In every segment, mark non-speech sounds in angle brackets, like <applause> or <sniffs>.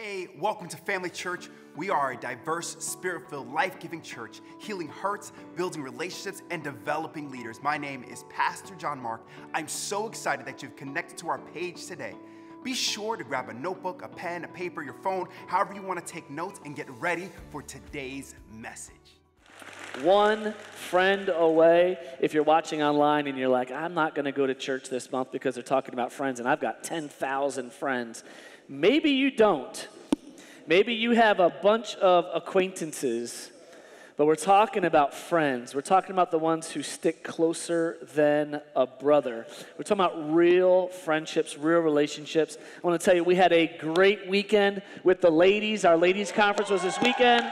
Hey, welcome to Family Church. We are a diverse, spirit filled, life giving church, healing hearts, building relationships, and developing leaders. My name is Pastor John Mark. I'm so excited that you've connected to our page today. Be sure to grab a notebook, a pen, a paper, your phone, however you want to take notes, and get ready for today's message. One friend away. If you're watching online and you're like, I'm not going to go to church this month because they're talking about friends, and I've got 10,000 friends. Maybe you don't. Maybe you have a bunch of acquaintances, but we're talking about friends. We're talking about the ones who stick closer than a brother. We're talking about real friendships, real relationships. I want to tell you, we had a great weekend with the ladies. Our ladies' conference was this weekend.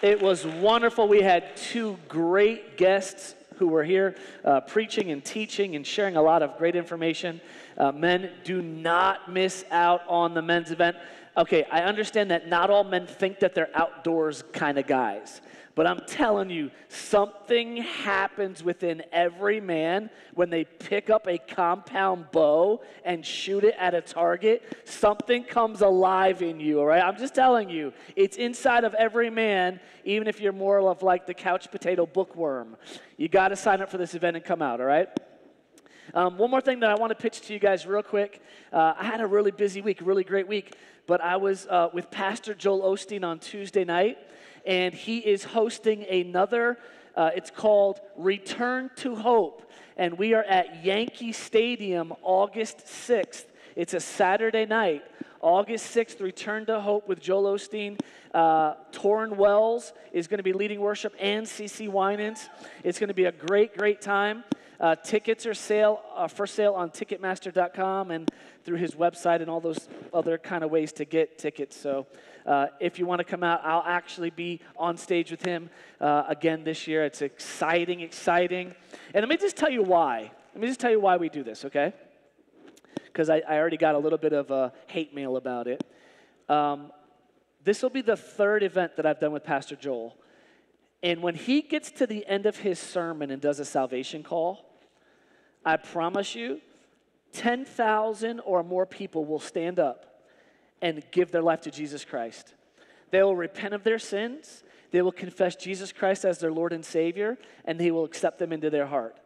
It was wonderful. We had two great guests who were here uh, preaching and teaching and sharing a lot of great information. Uh, men, do not miss out on the men's event. Okay, I understand that not all men think that they're outdoors kind of guys. But I'm telling you, something happens within every man when they pick up a compound bow and shoot it at a target. Something comes alive in you, all right? I'm just telling you, it's inside of every man, even if you're more of like the couch potato bookworm. You got to sign up for this event and come out, all right? Um, one more thing that I want to pitch to you guys real quick. Uh, I had a really busy week, really great week, but I was uh, with Pastor Joel Osteen on Tuesday night and he is hosting another. Uh, it's called Return to Hope, and we are at Yankee Stadium August 6th. It's a Saturday night. August 6th, Return to Hope with Joel Osteen. Uh, Tauren Wells is going to be leading worship and CeCe Winans. It's going to be a great, great time. Uh, tickets are sale uh, for sale on Ticketmaster.com and through his website and all those other kind of ways to get tickets. So uh, if you want to come out, I'll actually be on stage with him uh, again this year. It's exciting, exciting. And let me just tell you why. Let me just tell you why we do this, okay? Because I, I, already got a little bit of a hate mail about it. Um, this will be the third event that I've done with Pastor Joel. And when he gets to the end of his sermon and does a salvation call, I promise you, 10,000 or more people will stand up and give their life to Jesus Christ. They will repent of their sins, they will confess Jesus Christ as their Lord and Savior, and He will accept them into their heart.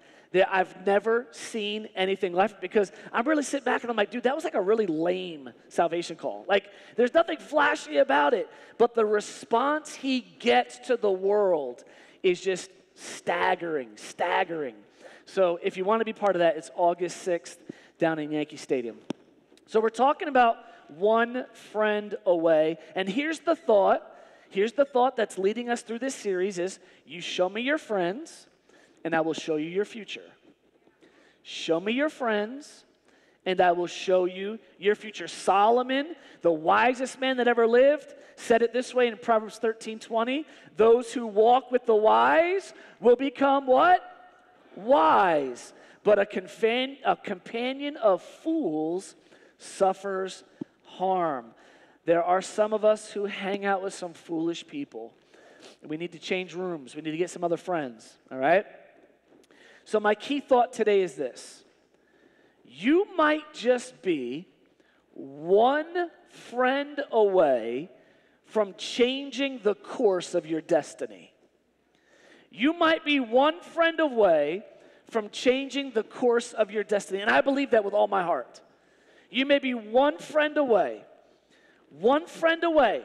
I've never seen anything like it because I'm really sitting back and I'm like, dude, that was like a really lame salvation call. Like, there's nothing flashy about it, but the response he gets to the world is just staggering, staggering. So, if you want to be part of that, it's August 6th down in Yankee Stadium. So, we're talking about one friend away. And here's the thought. Here's the thought that's leading us through this series is you show me your friends and I will show you your future. Show me your friends and I will show you your future. Solomon, the wisest man that ever lived, said it this way in Proverbs 13 20. Those who walk with the wise will become what? Wise. But a, confan- a companion of fools suffers harm. There are some of us who hang out with some foolish people. We need to change rooms. We need to get some other friends, all right? So, my key thought today is this you might just be one friend away from changing the course of your destiny. You might be one friend away from changing the course of your destiny. And I believe that with all my heart. You may be one friend away, one friend away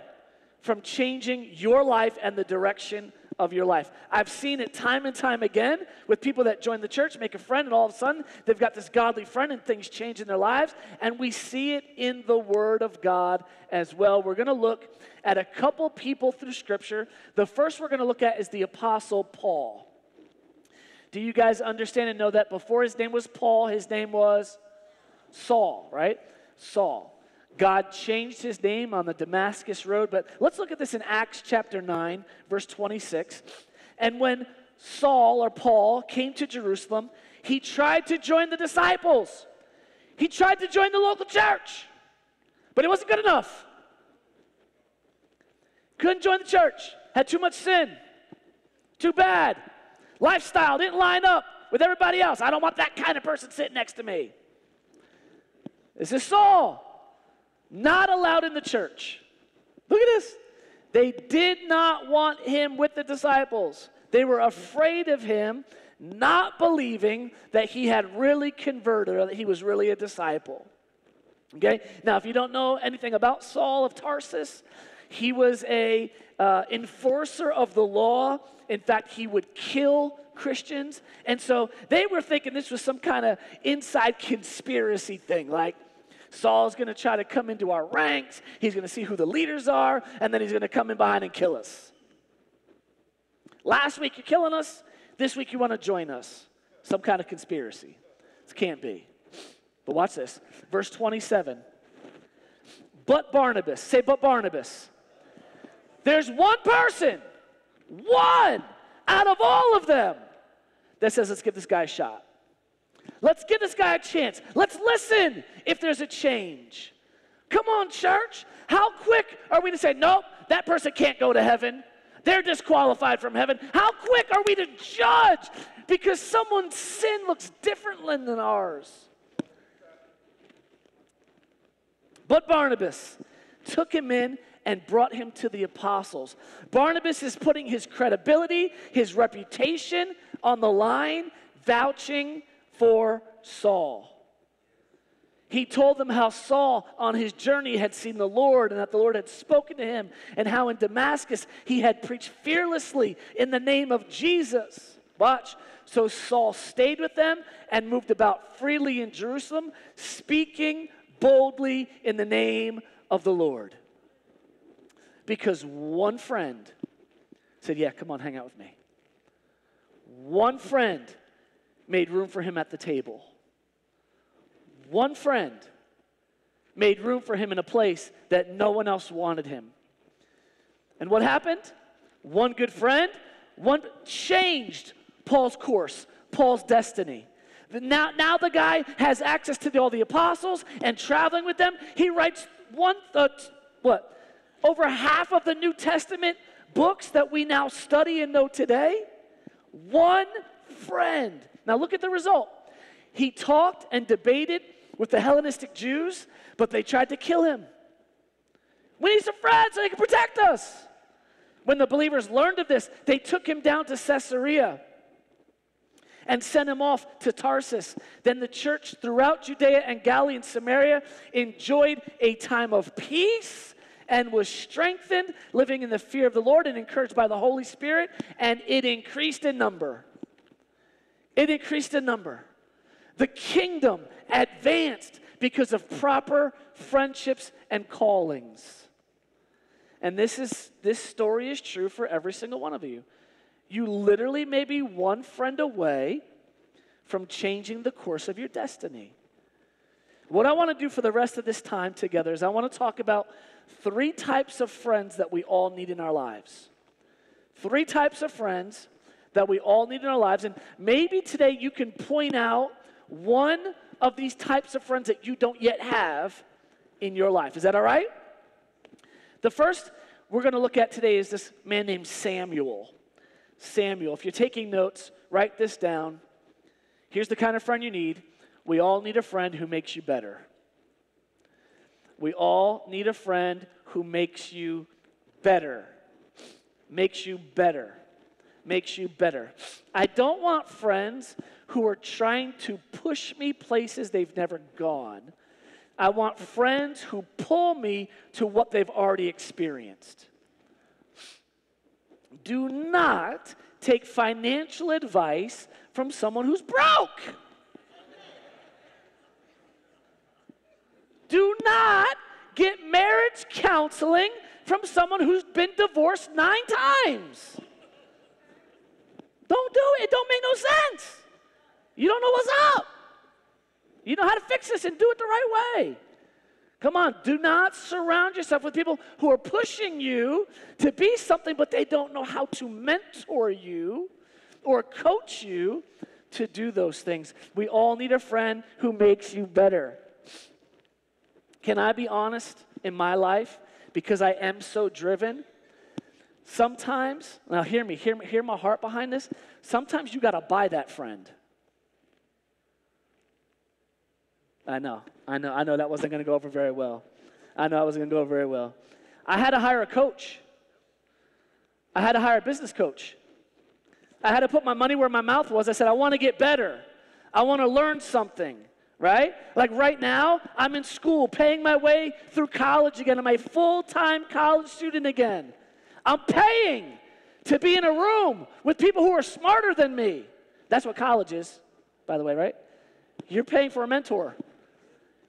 from changing your life and the direction of your life. I've seen it time and time again with people that join the church, make a friend, and all of a sudden they've got this godly friend and things change in their lives. And we see it in the Word of God as well. We're going to look at a couple people through Scripture. The first we're going to look at is the Apostle Paul. Do you guys understand and know that before his name was Paul, his name was Saul, right? Saul. God changed his name on the Damascus Road, but let's look at this in Acts chapter 9, verse 26. And when Saul or Paul came to Jerusalem, he tried to join the disciples. He tried to join the local church, but it wasn't good enough. Couldn't join the church, had too much sin, too bad. Lifestyle didn't line up with everybody else. I don't want that kind of person sitting next to me. This is Saul. Not allowed in the church. Look at this. They did not want him with the disciples. They were afraid of him, not believing that he had really converted or that he was really a disciple. Okay? Now, if you don't know anything about Saul of Tarsus, he was a uh, enforcer of the law. In fact, he would kill Christians. And so they were thinking this was some kind of inside conspiracy thing. Like, Saul's going to try to come into our ranks. He's going to see who the leaders are, and then he's going to come in behind and kill us. Last week, you're killing us. This week, you want to join us. Some kind of conspiracy. This can't be. But watch this. Verse 27. But Barnabas, say, but Barnabas. There's one person, one out of all of them that says, let's give this guy a shot. Let's give this guy a chance. Let's listen if there's a change. Come on, church. How quick are we to say, nope, that person can't go to heaven? They're disqualified from heaven. How quick are we to judge because someone's sin looks different than ours? But Barnabas took him in and brought him to the apostles. Barnabas is putting his credibility, his reputation on the line, vouching for Saul. He told them how Saul on his journey had seen the Lord and that the Lord had spoken to him, and how in Damascus he had preached fearlessly in the name of Jesus. Watch. So Saul stayed with them and moved about freely in Jerusalem, speaking boldly in the name of the Lord. Because one friend said, Yeah, come on, hang out with me. One friend made room for him at the table. One friend made room for him in a place that no one else wanted him. And what happened? One good friend, one changed Paul's course, Paul's destiny. Now, now the guy has access to the, all the apostles and traveling with them. He writes one, uh, what, over half of the New Testament books that we now study and know today. One friend now look at the result. He talked and debated with the Hellenistic Jews, but they tried to kill him. We need some friends so they can protect us. When the believers learned of this, they took him down to Caesarea and sent him off to Tarsus. Then the church throughout Judea and Galilee and Samaria enjoyed a time of peace and was strengthened, living in the fear of the Lord and encouraged by the Holy Spirit, and it increased in number. It increased in number. The kingdom advanced because of proper friendships and callings. And this is this story is true for every single one of you. You literally may be one friend away from changing the course of your destiny. What I want to do for the rest of this time together is I want to talk about three types of friends that we all need in our lives. Three types of friends that we all need in our lives. And maybe today you can point out one of these types of friends that you don't yet have in your life. Is that all right? The first we're going to look at today is this man named Samuel. Samuel. If you're taking notes, write this down. Here's the kind of friend you need. We all need a friend who makes you better. We all need a friend who makes you better. Makes you better makes you better. I don't want friends who are trying to push me places they've never gone. I want friends who pull me to what they've already experienced. Do not take financial advice from someone who's broke. Do not get marriage counseling from someone who's been divorced nine times. Don't do it. It don't make no sense. You don't know what's up. You know how to fix this and do it the right way. Come on, do not surround yourself with people who are pushing you to be something, but they don't know how to mentor you or coach you to do those things. We all need a friend who makes you better. Can I be honest in my life? Because I am so driven, Sometimes, now hear me, hear, hear my heart behind this. Sometimes you got to buy that friend. I know, I know, I know that wasn't going to go over very well. I know I wasn't going to go very well. I had to hire a coach. I had to hire a business coach. I had to put my money where my mouth was. I said, I want to get better. I want to learn something, right? Like right now, I'm in school, paying my way through college again. I'm a full time college student again. I'm paying to be in a room with people who are smarter than me. That's what college is, by the way, right? You're paying for a mentor,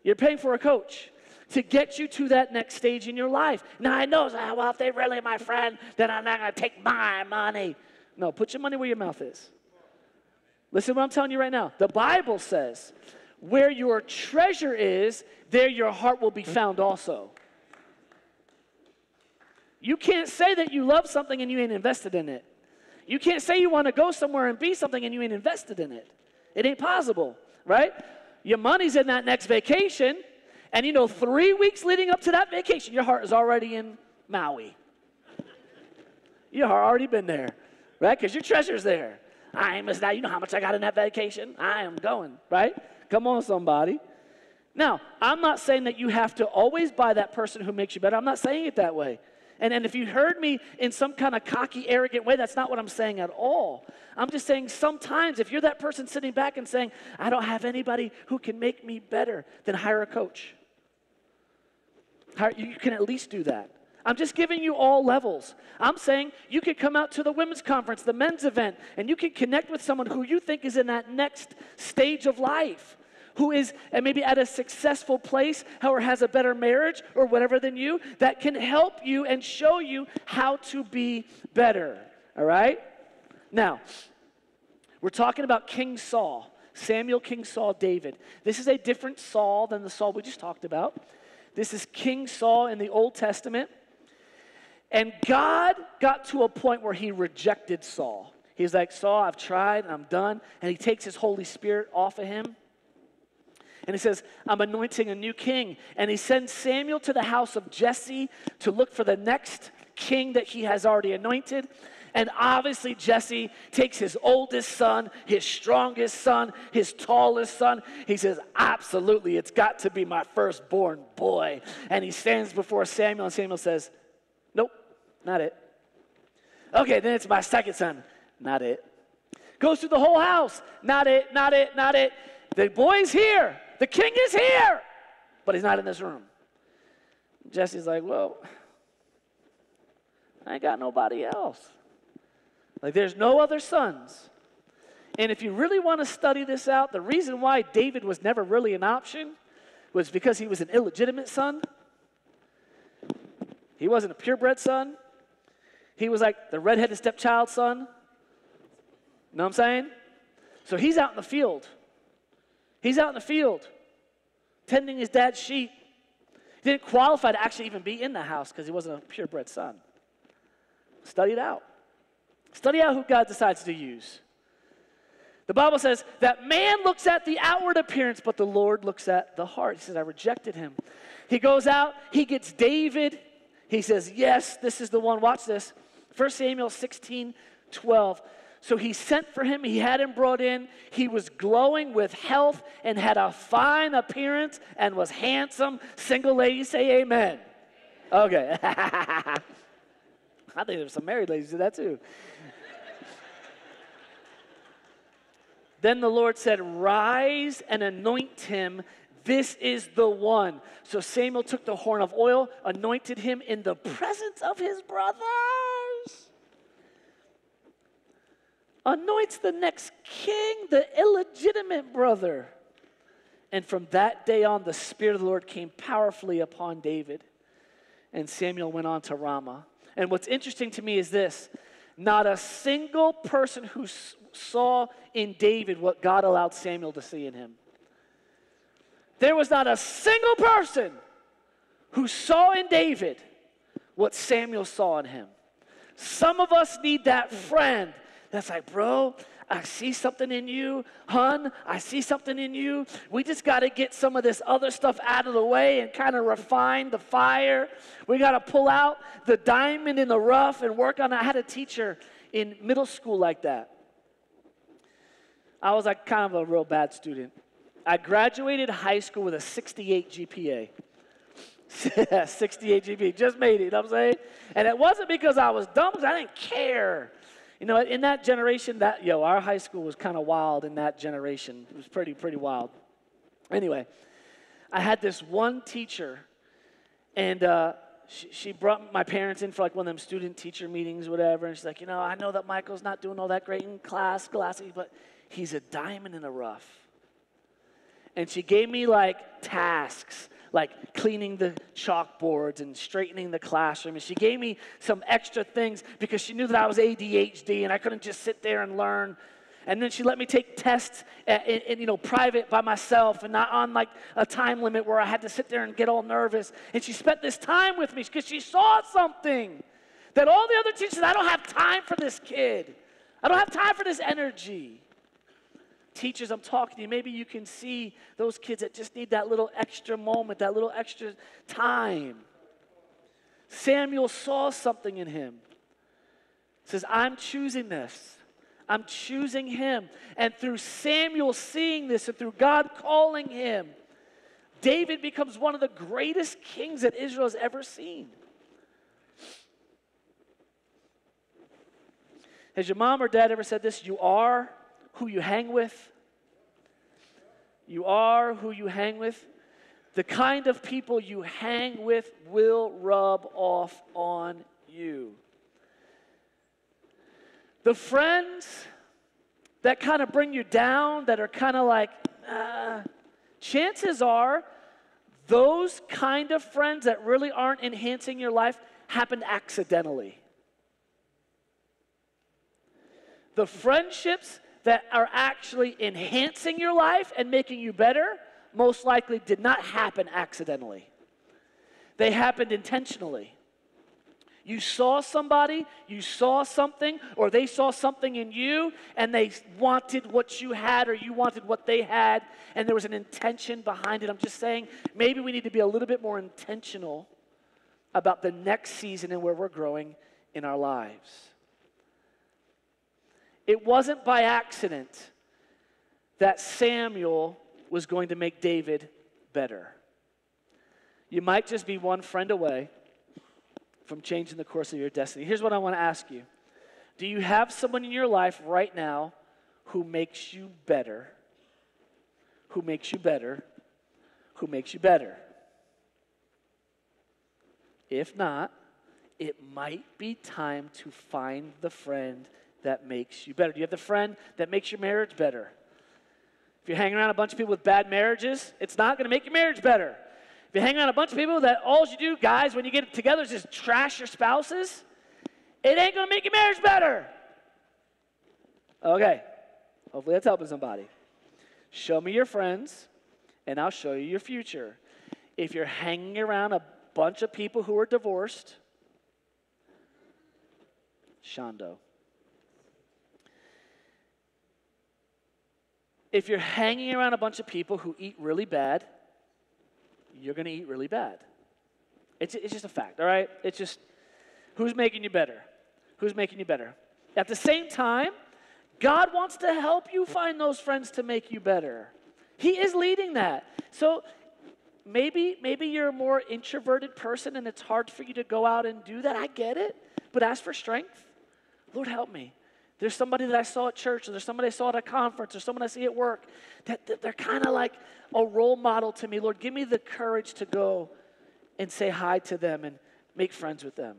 you're paying for a coach to get you to that next stage in your life. Now, I know, well, if they're really my friend, then I'm not going to take my money. No, put your money where your mouth is. Listen to what I'm telling you right now. The Bible says, where your treasure is, there your heart will be found also. You can't say that you love something and you ain't invested in it. You can't say you want to go somewhere and be something and you ain't invested in it. It ain't possible, right? Your money's in that next vacation, and you know, three weeks leading up to that vacation, your heart is already in Maui. Your heart already been there right? Because your treasure's there. I ain't missing out. You know how much I got in that vacation? I am going, right? Come on, somebody. Now, I'm not saying that you have to always buy that person who makes you better. I'm not saying it that way. And, and if you heard me in some kind of cocky, arrogant way, that's not what I'm saying at all. I'm just saying sometimes if you're that person sitting back and saying, I don't have anybody who can make me better, then hire a coach. You can at least do that. I'm just giving you all levels. I'm saying you could come out to the women's conference, the men's event, and you can connect with someone who you think is in that next stage of life, who is and maybe at a successful place, or has a better marriage or whatever than you, that can help you and show you how to be better. All right? Now, we're talking about King Saul. Samuel, King Saul, David. This is a different Saul than the Saul we just talked about. This is King Saul in the Old Testament. And God got to a point where he rejected Saul. He's like, Saul, I've tried I'm done. And he takes his Holy Spirit off of him. And he says, I'm anointing a new king. And he sends Samuel to the house of Jesse to look for the next king that he has already anointed. And obviously, Jesse takes his oldest son, his strongest son, his tallest son. He says, Absolutely, it's got to be my firstborn boy. And he stands before Samuel, and Samuel says, Nope. Not it. Okay, then it's my second son. Not it. Goes through the whole house. Not it, not it, not it. The boy's here. The king is here. But he's not in this room. Jesse's like, well, I ain't got nobody else. Like, there's no other sons. And if you really want to study this out, the reason why David was never really an option was because he was an illegitimate son. He wasn't a purebred son. He was like the redheaded stepchild son. You know what I'm saying? So he's out in the field. He's out in the field tending his dad's sheep. He didn't qualify to actually even be in the house because he wasn't a purebred son. Study it out. Study out who God decides to use. The Bible says that man looks at the outward appearance, but the Lord looks at the heart. He says, I rejected him. He goes out, he gets David. He says, Yes, this is the one. Watch this. 1 Samuel 16, 12. So he sent for him, he had him brought in. He was glowing with health and had a fine appearance and was handsome. Single ladies say amen. Okay. <laughs> I think there's some married ladies do that too. then the Lord said, Rise and anoint him. This is the one. So Samuel took the horn of oil, anointed him in the presence of his brothers anoints the next king, the illegitimate brother. And from that day on, the Spirit of the Lord came powerfully upon David. And Samuel went on to Ramah. And what's interesting to me is this not a single person who saw in David what God allowed Samuel to see in him. There was not a single person who saw in David what Samuel saw in him. Some of us need that friend that's like, bro, I see something in you. Hun, I see something in you. We just got to get some of this other stuff out of the way and kind of refine the fire. We got to pull out the diamond in the rough and work on it. I had a teacher in middle school like that. I was like kind of a real bad student. I graduated high school with a 68 GPA. <laughs> 68 GPA, just made it, you know what I'm saying? And it wasn't because I was dumb, because I didn't care. You know, in that generation, that, yo, our high school was kind of wild in that generation. It was pretty, pretty wild. Anyway, I had this one teacher, and uh, she, she brought my parents in for like one of them student teacher meetings, whatever. And she's like, you know, I know that Michael's not doing all that great in class, classy, but he's a diamond in the rough. And she gave me like tasks, like cleaning the chalkboards and straightening the classroom. And she gave me some extra things because she knew that I was ADHD and I couldn't just sit there and learn. And then she let me take tests uh, in, in, you know private by myself and not on like a time limit where i had to sit there and get all nervous. And she spent this time with me because she saw something that all the other teachers i don't have time for this kid. I don't have time for this energy teachers i'm talking to you maybe you can see those kids that just need that little extra moment that little extra time samuel saw something in him says i'm choosing this I'm choosing him. And through Samuel seeing this and through God calling him, David becomes one of the greatest kings that Israel has ever seen. Has your mom or dad ever said this? You are who you hang with. You are who you hang with. The kind of people you hang with will rub off on you. The friends that kind of bring you down, that are kind of like, uh, chances are those kind of friends that really aren't enhancing your life happened accidentally. The friendships that are actually enhancing your life and making you better most likely did not happen accidentally. They happened intentionally. You saw somebody, you saw something, or they saw something in you, and they wanted what you had, or you wanted what they had, and there was an intention behind it. I'm just saying, maybe we need to be a little bit more intentional about the next season and where we're growing in our lives. It wasn't by accident that Samuel was going to make David better. You might just be one friend away from changing the course of your destiny. Here's what I want to ask you Do you have someone in your life right now who makes you better? Who makes you better? Who makes you better? If not, it might be time to find the friend that makes you better. Do you have the friend that makes your marriage better? If you're hanging around a bunch of people with bad marriages, it's not going to make your marriage better. If you hang around a bunch of people that all you do, guys, when you get together is just trash your spouses, it ain't gonna make your marriage better. Okay, hopefully that's helping somebody. Show me your friends, and I'll show you your future. If you're hanging around a bunch of people who are divorced, Shondo. If you're hanging around a bunch of people who eat really bad, you're going to eat really bad. It's, it's just a fact, all right? It's just who's making you better? Who's making you better? At the same time, God wants to help you find those friends to make you better. He is leading that. So maybe maybe you're a more introverted person and it's hard for you to go out and do that. I get it. But ask for strength. Lord help me. There's somebody that I saw at church, or there's somebody I saw at a conference, or someone I see at work that, that they're kind of like a role model to me. Lord, give me the courage to go and say hi to them and make friends with them.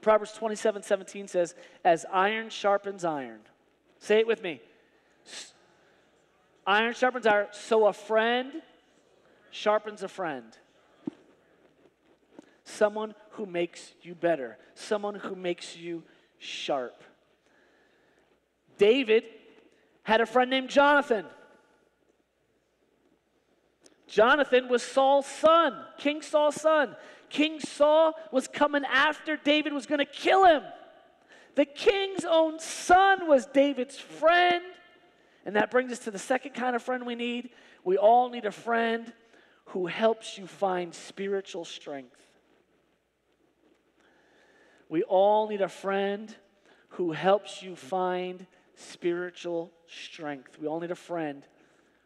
Proverbs 27 17 says, As iron sharpens iron. Say it with me. Iron sharpens iron, so a friend sharpens a friend. Someone who makes you better, someone who makes you sharp. David had a friend named Jonathan. Jonathan was Saul's son, King Saul's son. King Saul was coming after David, was going to kill him. The king's own son was David's friend. And that brings us to the second kind of friend we need. We all need a friend who helps you find spiritual strength. We all need a friend who helps you find spiritual strength. We all need a friend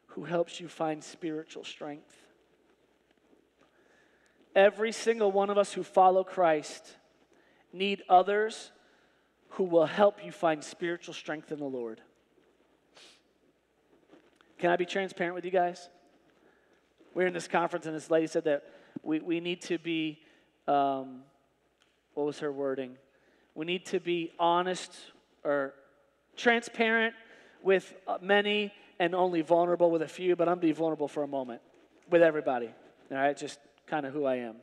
who helps you find spiritual strength. Every single one of us who follow Christ need others who will help you find spiritual strength in the Lord. Can I be transparent with you guys? We are in this conference, and this lady said that we, we need to be, um, what was her wording? We need to be honest or transparent with uh, many and only vulnerable with a few, but I'm be vulnerable for a moment with everybody. All right, just kind of who I am.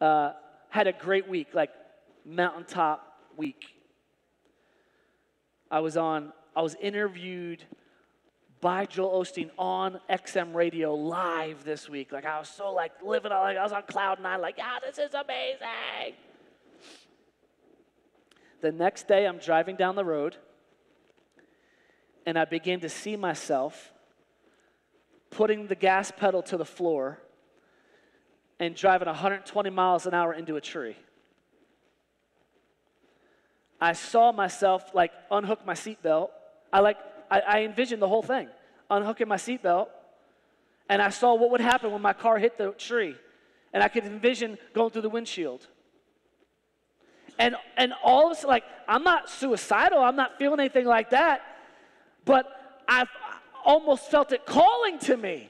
Uh, had a great week, like mountaintop week. I was on, I was interviewed by Joel Osteen on XM radio live this week. Like I was so like living on, like I was on cloud nine, like, yeah, this is amazing. The next day I'm driving down the road and I began to see myself putting the gas pedal to the floor and driving 120 miles an hour into a tree. I saw myself like unhook my seatbelt. I like I, I envisioned the whole thing, unhooking my seatbelt, and I saw what would happen when my car hit the tree, and I could envision going through the windshield. And and all of a sudden, like I'm not suicidal, I'm not feeling anything like that, but I've almost felt it calling to me.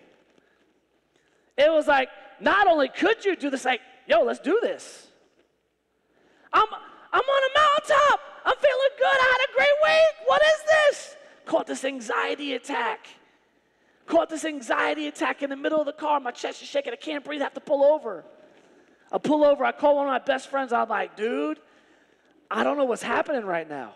It was like, not only could you do this, like, yo, let's do this. I'm, I'm on a mountaintop. I'm feeling good. I had a great week. What is this? Caught this anxiety attack. Caught this anxiety attack in the middle of the car. My chest is shaking. I can't breathe. I have to pull over. I pull over. I call one of my best friends. I'm like, dude, I don't know what's happening right now.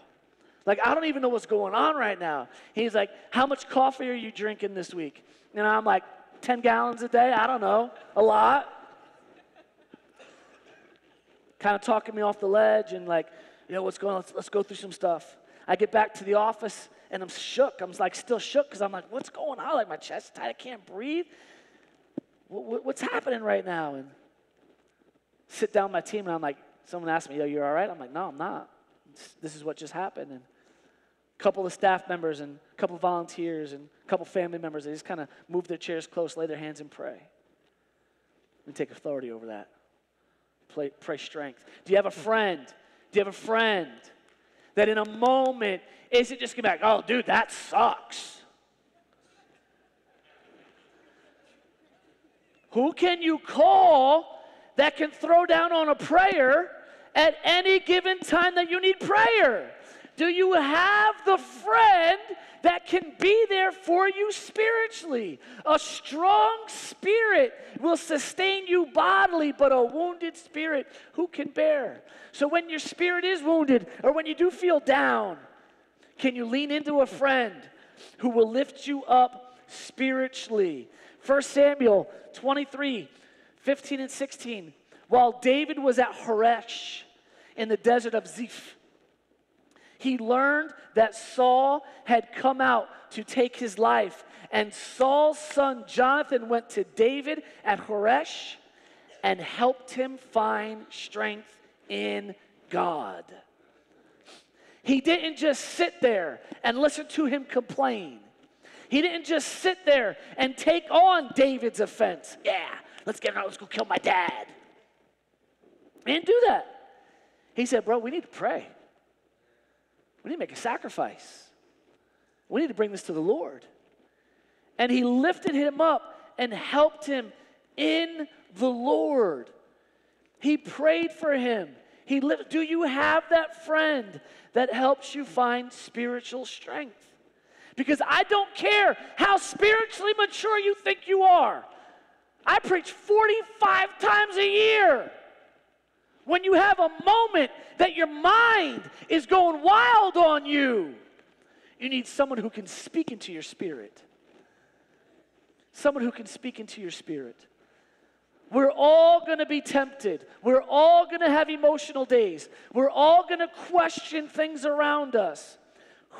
Like, I don't even know what's going on right now. He's like, How much coffee are you drinking this week? And I'm like, 10 gallons a day? I don't know. A lot. kind of talking me off the ledge and like, you know, what's going on? Let's, let's go through some stuff. I get back to the office and I'm shook. I'm like still shook because I'm like, what's going on? Like my chest tight. I can't breathe. What, what's happening right now? And sit down my team and I'm like, someone asked me, yo, you're all right? I'm like, no, I'm not. This is what just happened. And a couple of staff members and a couple of volunteers and a couple of family members, they just kind of move their chairs close, lay their hands and pray. And take authority over that. Pray, pray strength. Do you have a friend? Do you have a friend that in a moment isn't just going back, oh, dude, that sucks? Who can you call that can throw down on a prayer at any given time that you need prayer? Do you have the friend that can be there for you spiritually? A strong spirit will sustain you bodily, but a wounded spirit, who can bear? So when your spirit is wounded or when you do feel down, can you lean into a friend who will lift you up spiritually? 1 Samuel 23 15 and 16. While David was at Horesh in the desert of Ziph, he learned that Saul had come out to take his life. And Saul's son Jonathan went to David at Horesh and helped him find strength in God. He didn't just sit there and listen to him complain. He didn't just sit there and take on David's offense. Yeah, let's get out, let's go kill my dad. He didn't do that. He said, Bro, we need to pray. We need to make a sacrifice. We need to bring this to the Lord. And he lifted him up and helped him in the Lord. He prayed for him. He lived. Do you have that friend that helps you find spiritual strength? Because I don't care how spiritually mature you think you are. I preach 45 times a year. When you have a moment that your mind is going wild on you, you need someone who can speak into your spirit. Someone who can speak into your spirit. We're all going to be tempted. We're all going to have emotional days. We're all going to question things around us.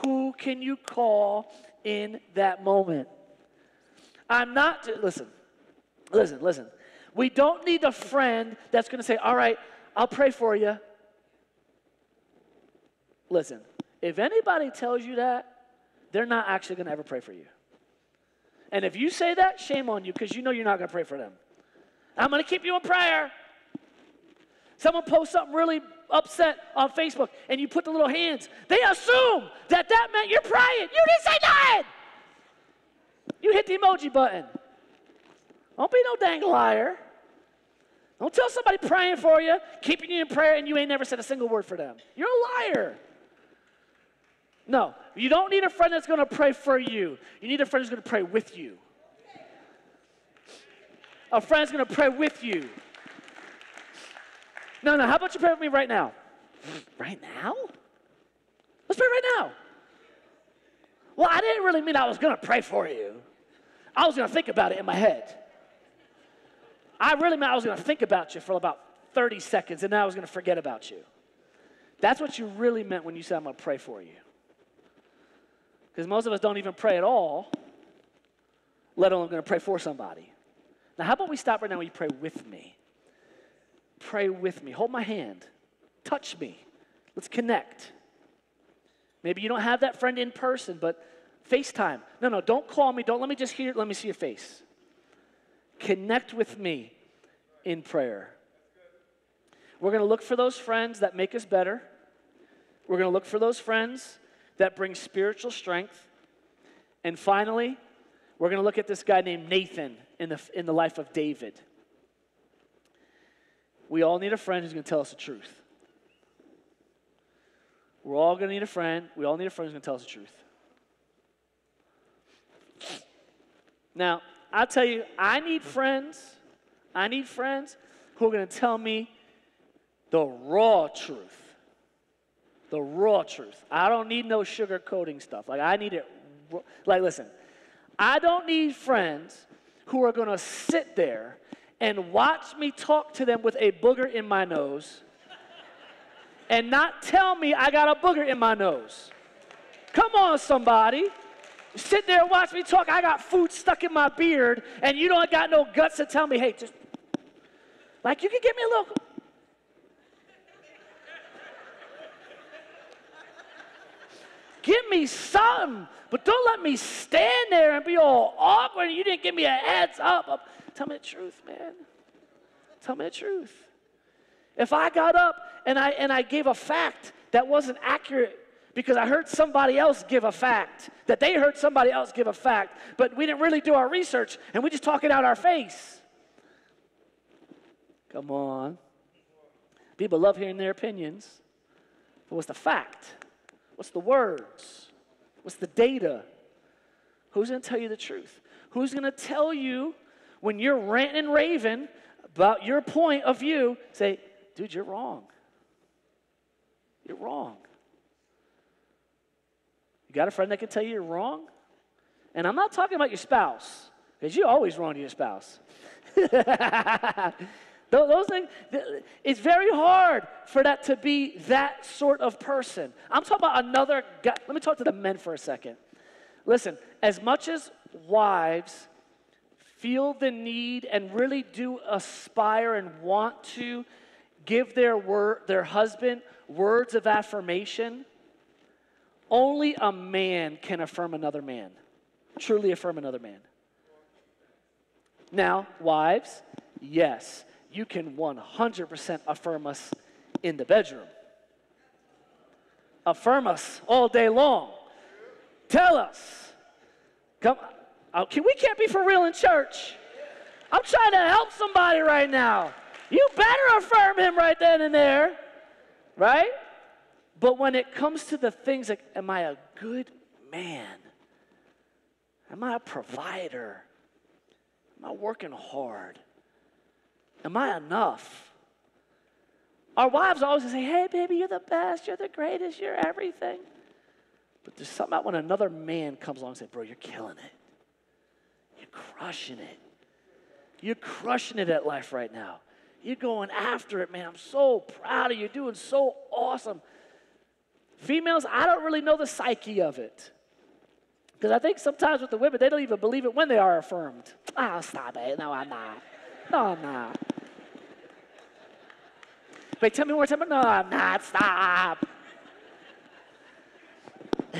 Who can you call in that moment? I'm not, to, listen, listen, listen. We don't need a friend that's going to say, All right, I'll pray for you. Listen, if anybody tells you that, they're not actually going to ever pray for you. And if you say that, shame on you because you know you're not going to pray for them. I'm going to keep you in prayer. Someone posts something really upset on Facebook and you put the little hands, they assume that that meant you're praying. You didn't say nothing. You hit the emoji button. Don't be no dang liar. Don't tell somebody praying for you, keeping you in prayer, and you ain't never said a single word for them. You're a liar. No, you don't need a friend that's going to pray for you. You need a friend who's going to pray with you. A friend's going to pray with you. No, no, how about you pray with me right now? <sniffs> Right now? Let's pray right now. Well, I didn't really mean I was going to pray for you. I was going to think about it in my head. I really meant I was going to think about you for about 30 seconds and then I was going to forget about you. That's what you really meant when you said, I'm going to pray for you. Because most of us don't even pray at all, let alone going to pray for somebody. Now, how about we stop right now and you pray with me? Pray with me. Hold my hand. Touch me. Let's connect. Maybe you don't have that friend in person, but FaceTime. No, no, don't call me. Don't let me just hear, let me see your face. Connect with me in prayer. We're going to look for those friends that make us better. We're going to look for those friends that bring spiritual strength. And finally, we're going to look at this guy named Nathan in the, in the life of David. We all need a friend who's going to tell us the truth. We're all going to need a friend. We all need a friend who's going to tell us the truth. Now, I'll tell you, I need friends. I need friends who are going to tell me the raw truth. The raw truth. I don't need no sugarcoating stuff. Like, I need it. Like, listen, I don't need friends who are going to sit there and watch me talk to them with a booger in my nose and not tell me I got a booger in my nose. Come on, somebody sit there and watch me talk. I got food stuck in my beard, and you don't got no guts to tell me, hey, just like you can give me a little. Give me something, but don't let me stand there and be all awkward. You didn't give me a heads up. Tell me the truth, man. Tell me the truth. If I got up and I and I gave a fact that wasn't accurate because I heard somebody else give a fact, that they heard somebody else give a fact, but we didn't really do our research and we just talk it out our face. Come on. People love hearing their opinions. But what's the fact? What's the words? What's the data? Who's going to tell you the truth? Who's going to tell you when you're ranting and raving about your point of view, say, dude, you're wrong. You're wrong. You got a friend that can tell you you're wrong? And I'm not talking about your spouse, because you're always wrong to your spouse. <laughs> Those things, it's very hard for that to be that sort of person. I'm talking about another guy. Let me talk to the men for a second. Listen, as much as wives feel the need and really do aspire and want to give their word, their husband words of affirmation, only a man can affirm another man, truly affirm another man. Now, wives, yes, you can 100% affirm us in the bedroom. Affirm us all day long. Tell us. Come, uh, okay, we can't be for real in church. I'm trying to help somebody right now. You better affirm him right then and there, right? But when it comes to the things like, am I a good man? Am I a provider? Am I working hard? Am I enough? Our wives always say, hey, baby, you're the best, you're the greatest, you're everything. But there's something about when another man comes along and says, bro, you're killing it. You're crushing it. You're crushing it at life right now. You're going after it, man. I'm so proud of you. You're doing so awesome. Females, I don't really know the psyche of it. Because I think sometimes with the women, they don't even believe it when they are affirmed. Oh, stop it. No, I'm not. No, I'm not. Wait, tell me more time. No, I'm not. Stop. <laughs>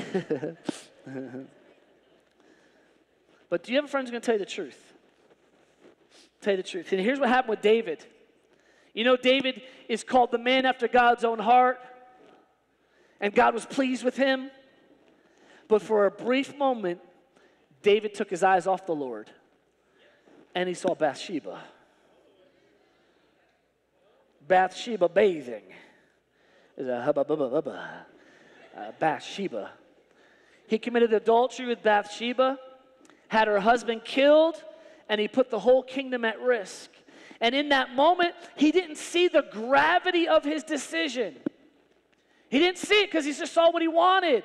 but do you have a friend who's going to tell you the truth? Tell you the truth. And here's what happened with David. You know, David is called the man after God's own heart, and God was pleased with him. But for a brief moment, David took his eyes off the Lord and he saw Bathsheba. Bathsheba bathing is a hubba bubba bubba. Uh, Bathsheba. He committed adultery with Bathsheba, had her husband killed, and he put the whole kingdom at risk. And in that moment, he didn't see the gravity of his decision. He didn't see it because he just saw what he wanted.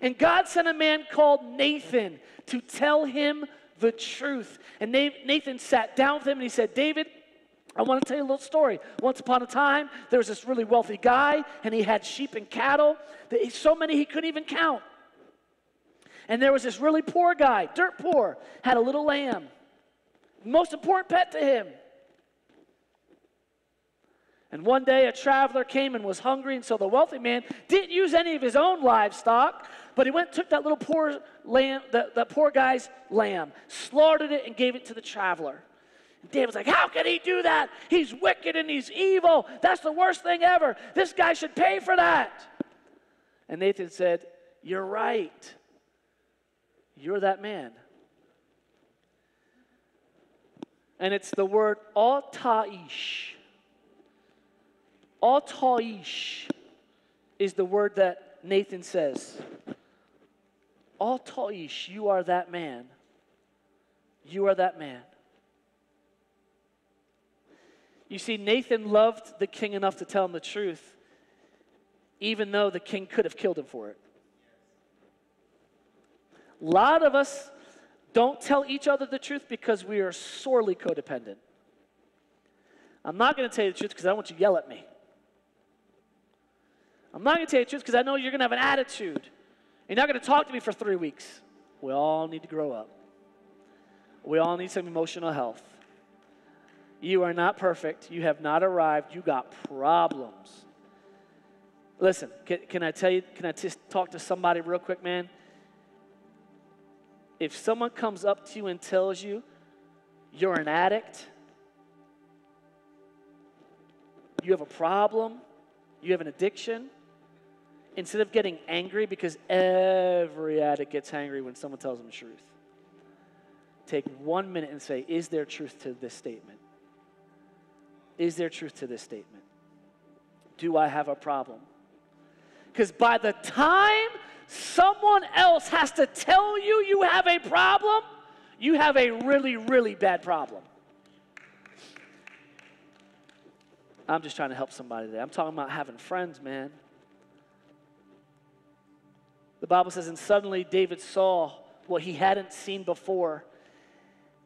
And God sent a man called Nathan to tell him the truth. And Nathan sat down with him and he said, David, I want to tell you a little story. Once upon a time, there was this really wealthy guy, and he had sheep and cattle, so many he couldn't even count. And there was this really poor guy, dirt poor, had a little lamb. Most important pet to him. And one day a traveler came and was hungry, and so the wealthy man didn't use any of his own livestock, but he went took that little poor lamb, that, that poor guy's lamb, slaughtered it, and gave it to the traveler. And David's like, How can he do that? He's wicked and he's evil. That's the worst thing ever. This guy should pay for that. And Nathan said, You're right. You're that man. And it's the word altaish Altaish is the word that Nathan says. Altaish, you are that man. You are that man. You see, Nathan loved the king enough to tell him the truth, even though the king could have killed him for it. A lot of us don't tell each other the truth because we are sorely codependent. I'm not going to tell you the truth because I don't want you to yell at me. I'm not going to tell you the truth because I know you're going to have an attitude. You're not going to talk to me for three weeks. We all need to grow up. We all need some emotional health. You are not perfect. You have not arrived. You got problems. Listen, can, can I tell you, can I just talk to somebody real quick, man? If someone comes up to you and tells you you're an addict, you have a problem, you have an addiction, instead of getting angry, because every addict gets angry when someone tells them the truth, take one minute and say, Is there truth to this statement? Is there truth to this statement? Do I have a problem? Because by the time someone else has to tell you you have a problem, you have a really, really bad problem. I'm just trying to help somebody today. I'm talking about having friends, man. The Bible says, and suddenly David saw what he hadn't seen before,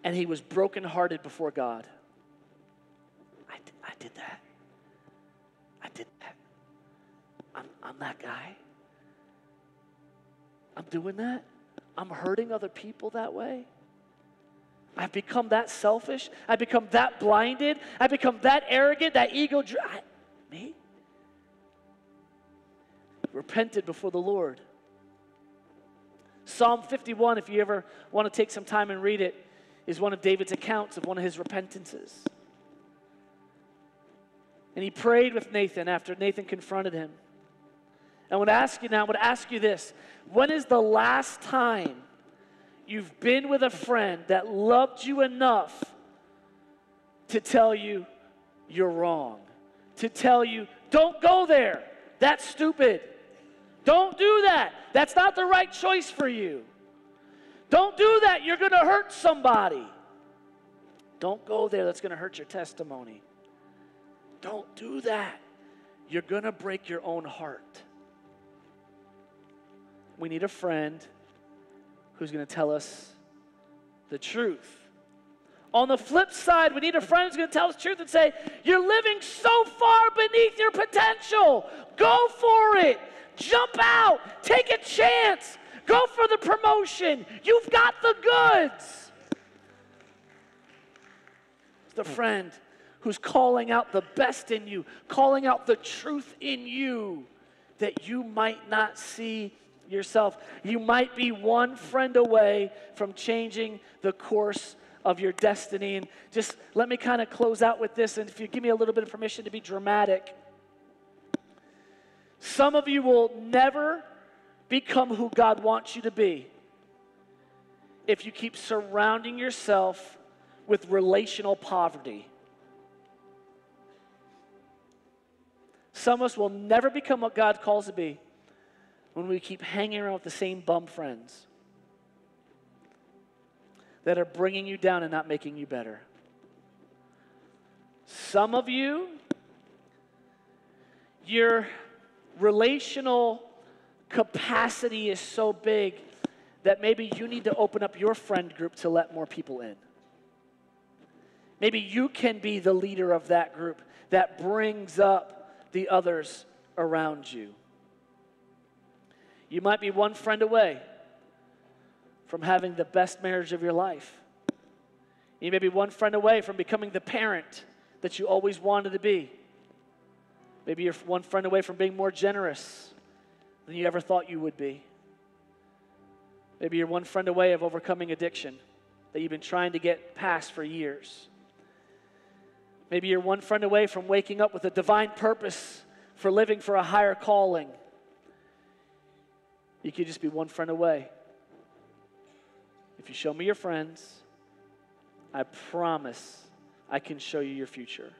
and he was brokenhearted before God. I I did that. I did that. I'm, I'm that guy. I'm doing that. I'm hurting other people that way. I've become that selfish. I've become that blinded. I've become that arrogant, that ego. I, me? Repented before the Lord. Psalm 51, if you ever want to take some time and read it, is one of David's accounts of one of his repentances. And he prayed with Nathan after Nathan confronted him. I would ask you now, I would ask you this when is the last time you've been with a friend that loved you enough to tell you you're wrong? To tell you, don't go there, that's stupid. Don't do that. That's not the right choice for you. Don't do that. You're going to hurt somebody. Don't go there. That's going to hurt your testimony. Don't do that. You're going to break your own heart. We need a friend who's going to tell us the truth. On the flip side, we need a friend who's going to tell us the truth and say, You're living so far beneath your potential. Go for it. Jump out. Take a chance. Go for the promotion. You've got the goods. It's the friend who's calling out the best in you, calling out the truth in you that you might not see yourself. You might be one friend away from changing the course of your destiny. And just let me kind of close out with this. And if you give me a little bit of permission to be dramatic, some of you will never become who God wants you to be if you keep surrounding yourself with relational poverty. Some of us will never become what God calls to be when we keep hanging around with the same bum friends that are bringing you down and not making you better. Some of you, your relational capacity is so big that maybe you need to open up your friend group to let more people in. Maybe you can be the leader of that group that brings up the others around you. You might be one friend away from having the best marriage of your life. You may be one friend away from becoming the parent that you always wanted to be. Maybe you're one friend away from being more generous than you ever thought you would be. Maybe you're one friend away of overcoming addiction that you've been trying to get past for years. Maybe you're one friend away from waking up with a divine purpose for living for a higher calling. You could just be one friend away. If you show me your friends, I promise I can show you your future.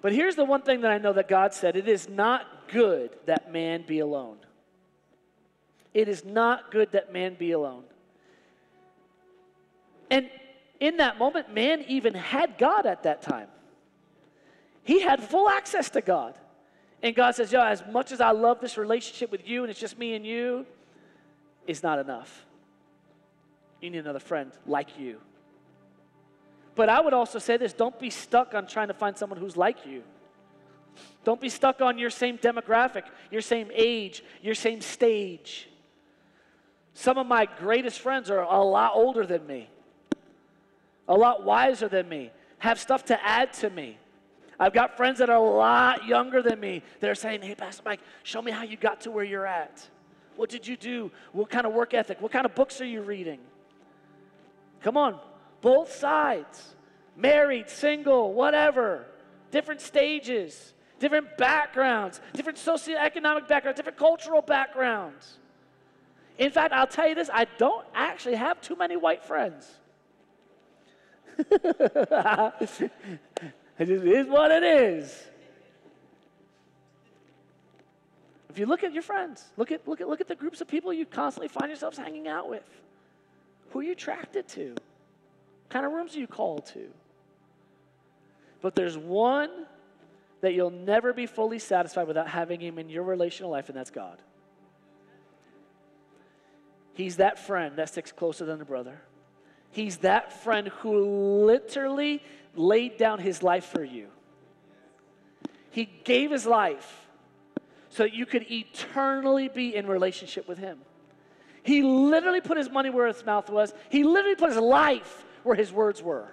But here's the one thing that I know that God said it is not good that man be alone. It is not good that man be alone. And in that moment, man even had God at that time. He had full access to God. And God says, Yo, as much as I love this relationship with you and it's just me and you, it's not enough. You need another friend like you. But I would also say this don't be stuck on trying to find someone who's like you. Don't be stuck on your same demographic, your same age, your same stage. Some of my greatest friends are a lot older than me, a lot wiser than me, have stuff to add to me. I've got friends that are a lot younger than me that are saying, Hey, Pastor Mike, show me how you got to where you're at. What did you do? What kind of work ethic? What kind of books are you reading? Come on, both sides married, single, whatever, different stages, different backgrounds, different socioeconomic backgrounds, different cultural backgrounds. In fact, I'll tell you this I don't actually have too many white friends. <laughs> It is what it is. If you look at your friends, look at, look, at, look at the groups of people you constantly find yourselves hanging out with. Who are you attracted to? What kind of rooms are you called to? But there's one that you'll never be fully satisfied without having him in your relational life, and that's God. He's that friend that sticks closer than a brother. He's that friend who literally laid down his life for you. He gave his life so that you could eternally be in relationship with him. He literally put his money where his mouth was. He literally put his life where his words were.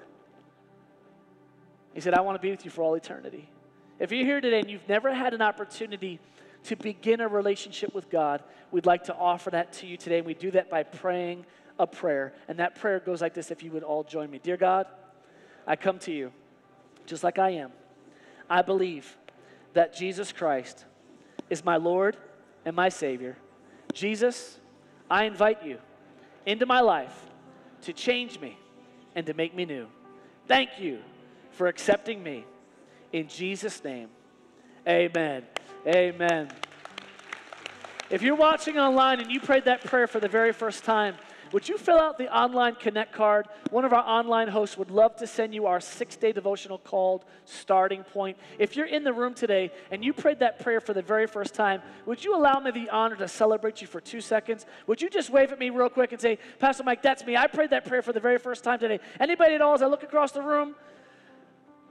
He said, I want to be with you for all eternity. If you're here today and you've never had an opportunity to begin a relationship with God, we'd like to offer that to you today. And we do that by praying a prayer. And that prayer goes like this if you would all join me. Dear God, I come to you just like I am. I believe that Jesus Christ is my Lord and my Savior. Jesus, I invite you into my life to change me and to make me new. Thank you for accepting me. In Jesus' name, amen. Amen. If you're watching online and you prayed that prayer for the very first time, would you fill out the online Connect card? One of our online hosts would love to send you our six day devotional called Starting Point. If you're in the room today and you prayed that prayer for the very first time, would you allow me the honor to celebrate you for two seconds? Would you just wave at me real quick and say, Pastor Mike, that's me. I prayed that prayer for the very first time today. Anybody at all, as I look across the room,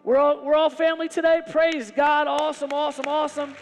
we're all, we're all family today. Praise God. Awesome, awesome, awesome.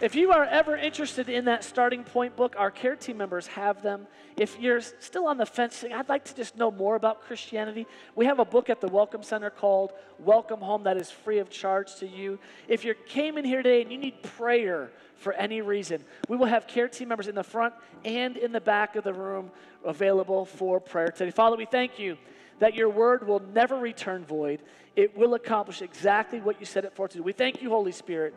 If you are ever interested in that starting point book, our care team members have them. If you're still on the fence, saying, I'd like to just know more about Christianity, we have a book at the Welcome Center called Welcome Home that is free of charge to you. If you came in here today and you need prayer for any reason, we will have care team members in the front and in the back of the room available for prayer today. Father, we thank you that your word will never return void. It will accomplish exactly what you set it for to do. We thank you, Holy Spirit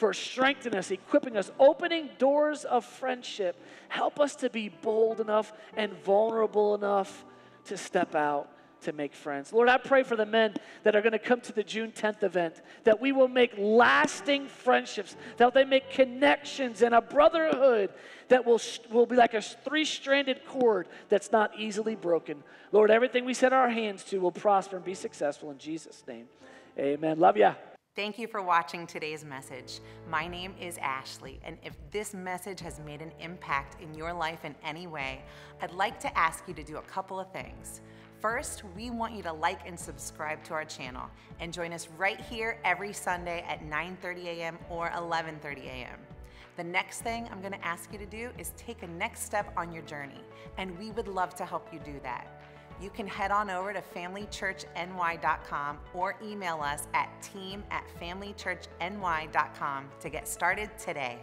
for strengthening us, equipping us, opening doors of friendship. Help us to be bold enough and vulnerable enough to step out to make friends. Lord, I pray for the men that are going to come to the June 10th event, that we will make lasting friendships, that they make connections and a brotherhood that will, will be like a three stranded cord that's not easily broken. Lord, everything we set our hands to will prosper and be successful in Jesus' name. Amen. Love ya. Thank you for watching today's message. My name is Ashley, and if this message has made an impact in your life in any way, I'd like to ask you to do a couple of things. First, we want you to like and subscribe to our channel and join us right here every Sunday at 9:30 a.m. or 11:30 a.m. The next thing I'm going to ask you to do is take a next step on your journey, and we would love to help you do that you can head on over to familychurchny.com or email us at team at familychurchny.com to get started today.